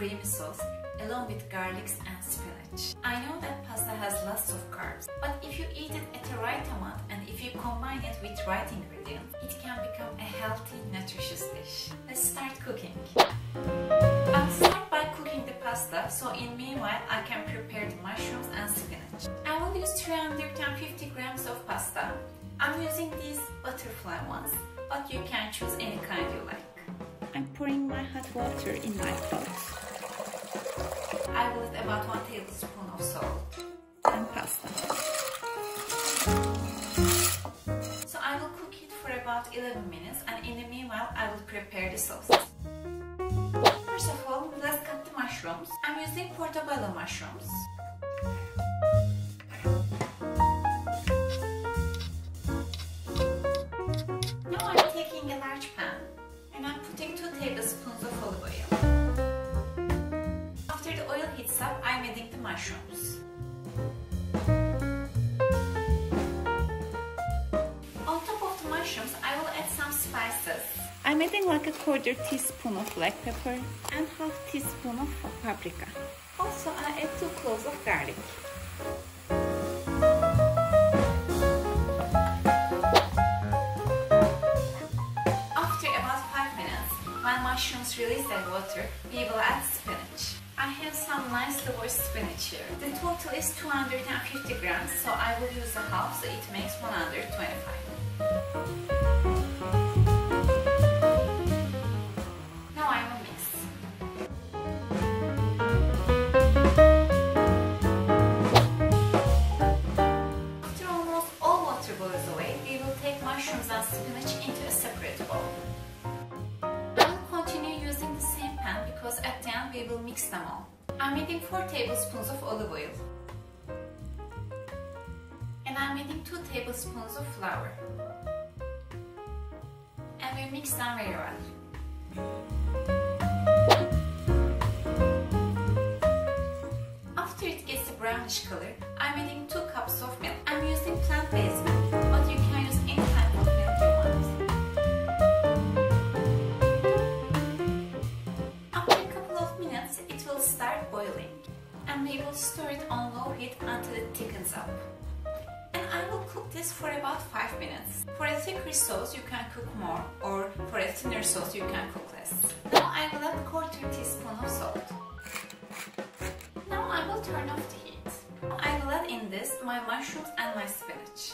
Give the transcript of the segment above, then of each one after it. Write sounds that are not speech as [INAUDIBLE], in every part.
creamy sauce along with garlics and spinach. I know that pasta has lots of carbs, but if you eat it at the right amount and if you combine it with right ingredients, it can become a healthy, nutritious dish. Let's start cooking. I'll start by cooking the pasta, so in meanwhile I can prepare the mushrooms and spinach. I will use 350 grams of pasta. I'm using these butterfly ones, but you can choose any kind you like. I'm pouring my hot water in my pot. I will add about 1 tablespoon of salt. And pasta. So I will cook it for about 11 minutes and in the meanwhile I will prepare the sauce. First of all, let's cut the mushrooms. I'm using portobello mushrooms. Now I'm taking a large pan and I'm putting 2 tablespoons of olive oil. Up, I'm adding the mushrooms. On top of the mushrooms, I will add some spices. I'm adding like a quarter teaspoon of black pepper and half teaspoon of paprika. Also, I add 2 cloves of garlic. Release water, we will add spinach. I have some nicely washed spinach here. The total is 250 grams, so I will use a half, so it makes 125. Now I will mix. After all water away, we will take mushrooms and spinach into a separate bowl. We will mix them all. I'm adding 4 tablespoons of olive oil. And I'm adding 2 tablespoons of flour. And we mix them very well. After it gets a brownish color, I'm adding 2 We will stir it on low heat until it thickens up. And I will cook this for about 5 minutes. For a thicker sauce, you can cook more, or for a thinner sauce, you can cook less. Now I will add a quarter teaspoon of salt. Now I will turn off the heat. I will add in this my mushrooms and my spinach.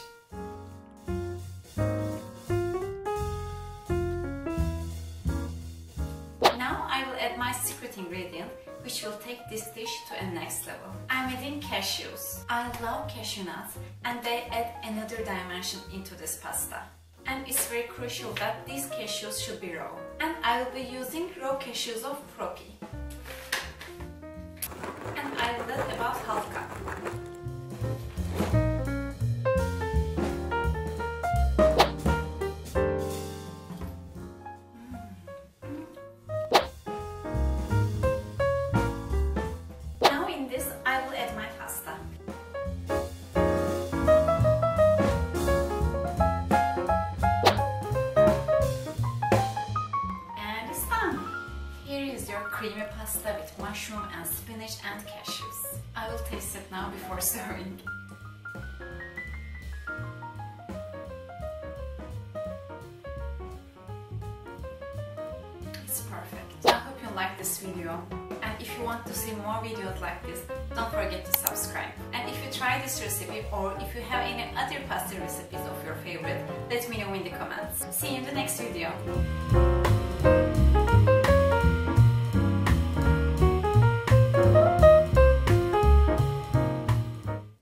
Take this dish to a next level. I'm adding cashews. I love cashew nuts and they add another dimension into this pasta. And it's very crucial that these cashews should be raw. And I will be using raw cashews of Propi. And I will add about half pasta with mushroom and spinach and cashews. I will taste it now before [LAUGHS] serving. It's perfect. I hope you like this video. And if you want to see more videos like this, don't forget to subscribe. And if you try this recipe or if you have any other pasta recipes of your favorite, let me know in the comments. See you in the next video.